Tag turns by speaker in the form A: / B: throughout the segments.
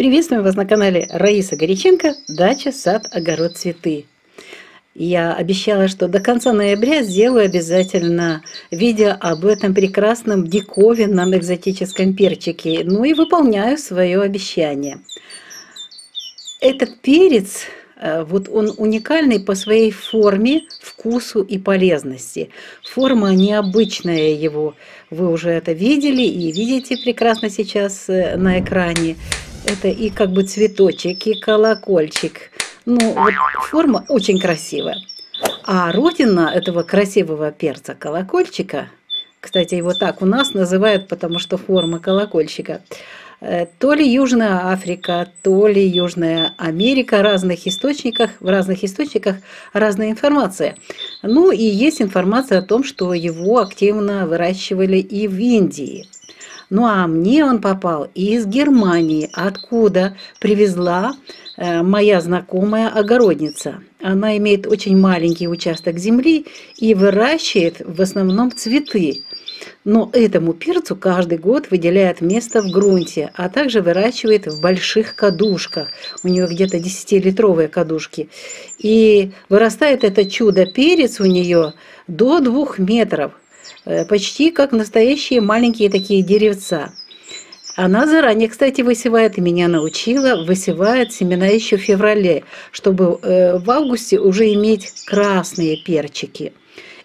A: Приветствуем вас на канале Раиса Горяченко «Дача, сад, огород, цветы». Я обещала, что до конца ноября сделаю обязательно видео об этом прекрасном диковинном экзотическом перчике. Ну и выполняю свое обещание. Этот перец Э, вот он уникальный по своей форме, вкусу и полезности. Форма необычная его, вы уже это видели и видите прекрасно сейчас э, на экране. Это и как бы цветочек, и колокольчик. Ну, вот форма очень красивая. А родина этого красивого перца колокольчика, кстати, его так у нас называют, потому что форма колокольчика – Э, то ли Южная Африка, то ли Южная Америка, разных источниках, в разных источниках разная информация. Ну и есть информация о том, что его активно выращивали и в Индии. Ну а мне он попал из Германии, откуда привезла э, моя знакомая огородница. Она имеет очень маленький участок земли и выращивает в основном цветы. Но этому перцу каждый год выделяет место в грунте, а также выращивает в больших кадушках. У нее где-то 10-литровые кадушки. И вырастает это чудо-перец у нее до двух метров. Э, почти как настоящие маленькие такие деревца. Она заранее, кстати, высевает, и меня научила, высевает семена еще в феврале, чтобы э, в августе уже иметь красные перчики.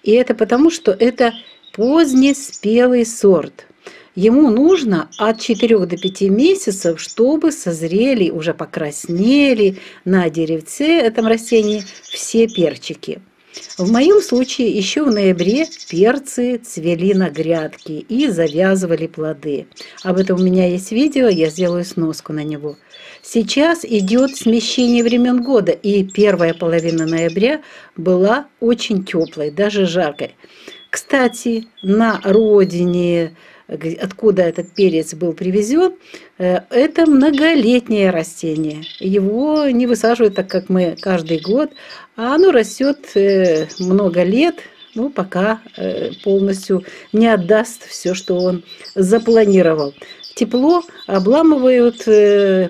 A: И это потому, что это позднеспелый сорт. Ему нужно от 4 до 5 месяцев, чтобы созрели, уже покраснели на деревце этом растении все перчики. В моем случае еще в ноябре перцы цвели на грядке и завязывали плоды. Об этом у меня есть видео, я сделаю сноску на него. Сейчас идет смещение времен года, и первая половина ноября была очень теплой, даже жаркой. Кстати, на родине, откуда этот перец был привезен, это многолетнее растение. Его не высаживают так, как мы каждый год, а оно растет э, много лет, ну, пока э, полностью не отдаст все, что он запланировал. Тепло обламывают,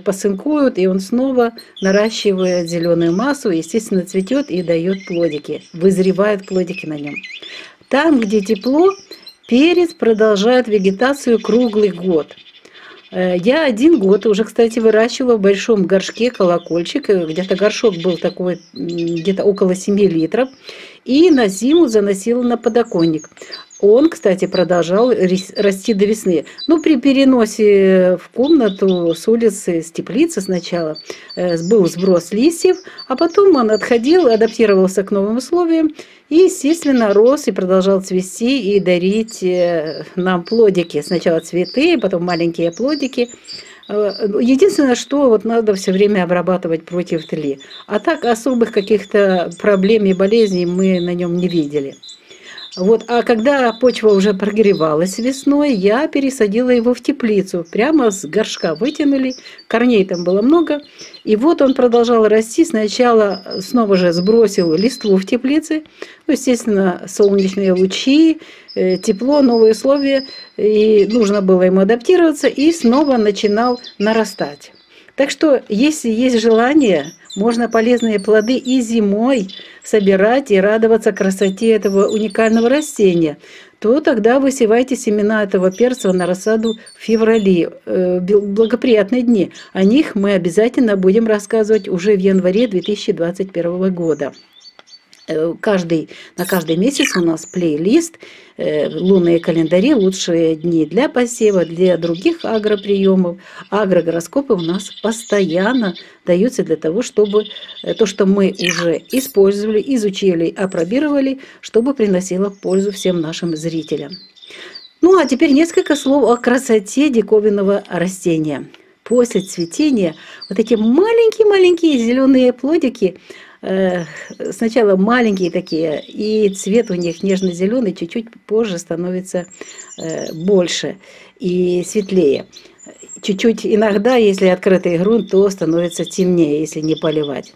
A: посынкуют, и он снова наращивает зеленую массу, естественно, цветет и дает плодики, вызревают плодики на нем. Там, где тепло, перец продолжает вегетацию круглый год. Э, я один год уже, кстати, выращивала в большом горшке колокольчик. Э, где-то горшок был такой, где-то около 7 литров. И на зиму заносила на подоконник. Он, кстати, продолжал расти до весны. Но ну, при переносе в комнату с улицы, с теплицы сначала, э, был сброс листьев, а потом он отходил, адаптировался к новым условиям и, естественно, рос и продолжал цвести и дарить э, нам плодики. Сначала цветы, потом маленькие плодики. Э, единственное, что вот надо все время обрабатывать против тли. А так особых каких-то проблем и болезней мы на нем не видели. Вот, а когда почва уже прогревалась весной, я пересадила его в теплицу. Прямо с горшка вытянули, корней там было много. И вот он продолжал расти. Сначала снова же сбросил листву в теплице. Ну, естественно, солнечные лучи, э, тепло, новые условия. И нужно было ему адаптироваться. И снова начинал нарастать. Так что, если есть желание, можно полезные плоды и зимой собирать и радоваться красоте этого уникального растения, то тогда высевайте семена этого перца на рассаду в феврале, э, благоприятные дни. О них мы обязательно будем рассказывать уже в январе 2021 года. Э, каждый, на каждый месяц у нас плейлист, э, лунные календари, лучшие дни для посева, для других агроприемов. Агрогороскопы у нас постоянно даются для того, чтобы э, то, что мы уже использовали, изучили, опробировали, чтобы приносило пользу всем нашим зрителям. Ну а теперь несколько слов о красоте диковинного растения. После цветения вот эти маленькие-маленькие зеленые плодики – сначала маленькие такие, и цвет у них нежно-зеленый, чуть-чуть позже становится э, больше и светлее. Чуть-чуть иногда, если открытый грунт, то становится темнее, если не поливать.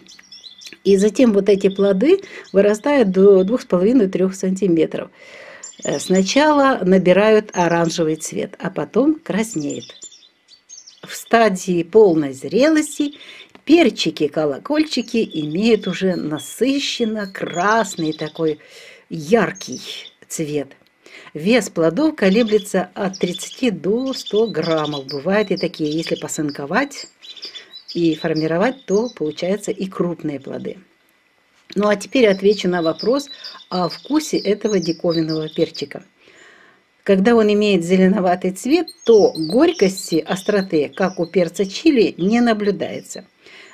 A: И затем вот эти плоды вырастают до 2,5-3 сантиметров. Э, сначала набирают оранжевый цвет, а потом краснеет. в стадии полной зрелости перчики-колокольчики имеют уже насыщенно красный такой яркий цвет. Вес плодов колеблется от 30 до 100 граммов. Бывают и такие, если посынковать и формировать, то получаются и крупные плоды. Ну а теперь отвечу на вопрос о вкусе этого диковинного перчика. Когда он имеет зеленоватый цвет, то горькости, остроты, как у перца чили, не наблюдается.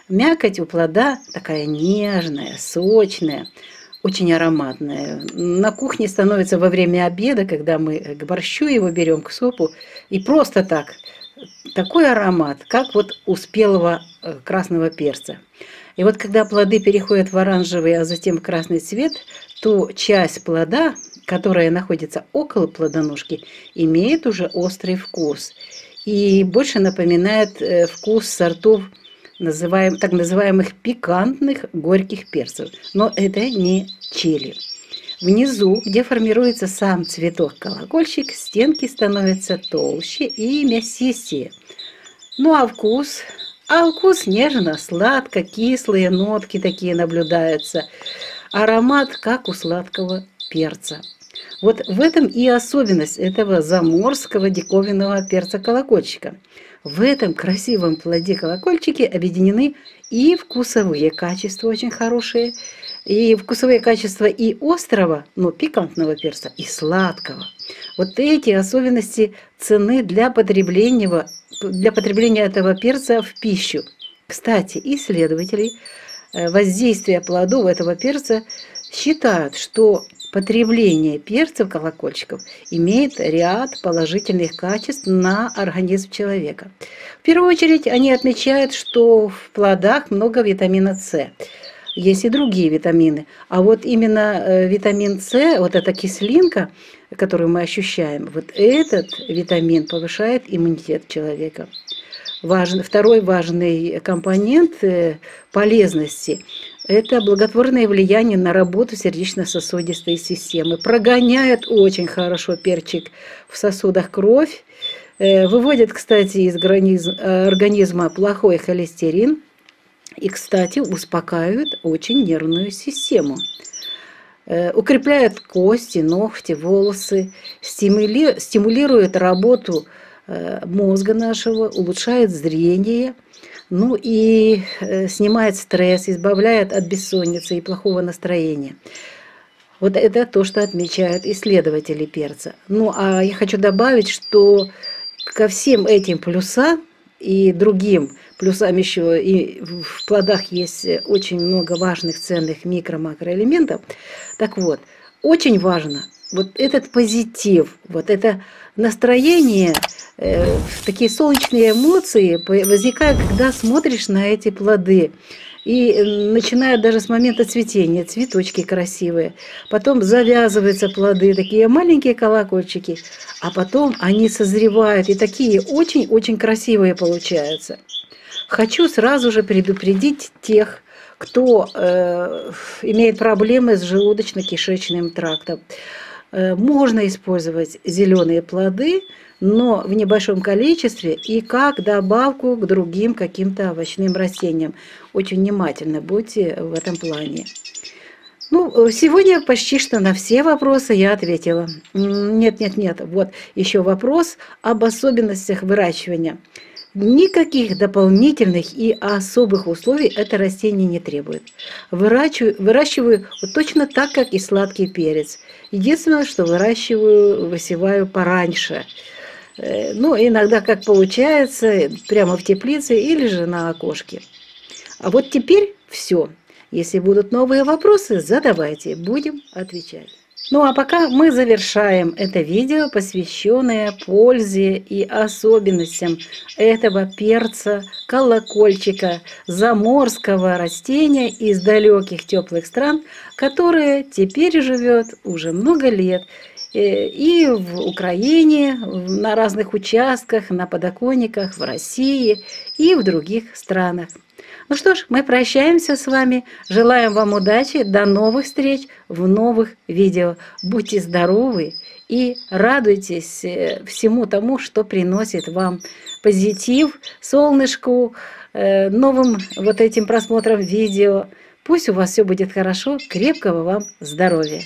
A: Мякоть у плода такая нежная, сочная, очень ароматная. На кухне становится во время обеда, когда мы к борщу его берем, к супу, и просто так, такой аромат, как вот у спелого э, красного перца. И вот когда плоды переходят в оранжевый, а затем в красный цвет, то часть плода, которая находится около плодоножки, имеет уже острый вкус и больше напоминает э, вкус сортов называем, так называемых пикантных горьких перцев. Но это не чили. Внизу, где формируется сам цветок-колокольчик, стенки становятся толще и мясистее. Ну а вкус а вкус нежно, сладко, кислые нотки такие наблюдаются. Аромат, как у сладкого перца. Вот в этом и особенность этого заморского диковинного перца-колокольчика. В этом красивом плоде колокольчики объединены и вкусовые качества очень хорошие, и вкусовые качества и острого, но пикантного перца, и сладкого. Вот эти особенности цены для потребления, для потребления этого перца в пищу. Кстати, исследователи э, воздействия плодов этого перца считают, что потребление перцев колокольчиков имеет ряд положительных качеств на организм человека. В первую очередь они отмечают, что в плодах много витамина С есть и другие витамины. А вот именно э, витамин С, вот эта кислинка, которую мы ощущаем, вот этот витамин повышает иммунитет человека. Важен, второй важный компонент э, полезности – это благотворное влияние на работу сердечно-сосудистой системы. Прогоняет очень хорошо перчик в сосудах кровь, э, выводит, кстати, из организма плохой холестерин – и, кстати, успокаивает очень нервную систему. Э, укрепляет кости, ногти, волосы, стимулирует работу э, мозга нашего, улучшает зрение, ну и э, снимает стресс, избавляет от бессонницы и плохого настроения. Вот это то, что отмечают исследователи перца. Ну а я хочу добавить, что ко всем этим плюсам и другим плюсам еще и в плодах есть очень много важных ценных микро-макроэлементов. Так вот, очень важно вот этот позитив, вот это настроение, э, такие солнечные эмоции возникают, когда смотришь на эти плоды. И начиная даже с момента цветения, цветочки красивые. Потом завязываются плоды, такие маленькие колокольчики. А потом они созревают, и такие очень-очень красивые получаются. Хочу сразу же предупредить тех, кто э, имеет проблемы с желудочно-кишечным трактом. Э, можно использовать зеленые плоды, но в небольшом количестве и как добавку к другим каким-то овощным растениям. Очень внимательно будьте в этом плане. Ну, сегодня почти что на все вопросы я ответила. Нет, нет, нет. Вот еще вопрос об особенностях выращивания. Никаких дополнительных и особых условий это растение не требует. Выращиваю, выращиваю точно так, как и сладкий перец. Единственное, что выращиваю, высеваю пораньше. Э, ну, иногда как получается, прямо в теплице или же на окошке. А вот теперь все. Если будут новые вопросы, задавайте, будем отвечать. Ну а пока мы завершаем это видео, посвященное пользе и особенностям этого перца, колокольчика, заморского растения из далеких теплых стран, которое теперь живет уже много лет э, и в Украине, на разных участках, на подоконниках, в России и в других странах. Ну что ж, мы прощаемся с вами. Желаем вам удачи. До новых встреч в новых видео. Будьте здоровы и радуйтесь э, всему тому, что приносит вам позитив солнышку, э, новым вот этим просмотром видео. Пусть у вас все будет хорошо, крепкого вам здоровья!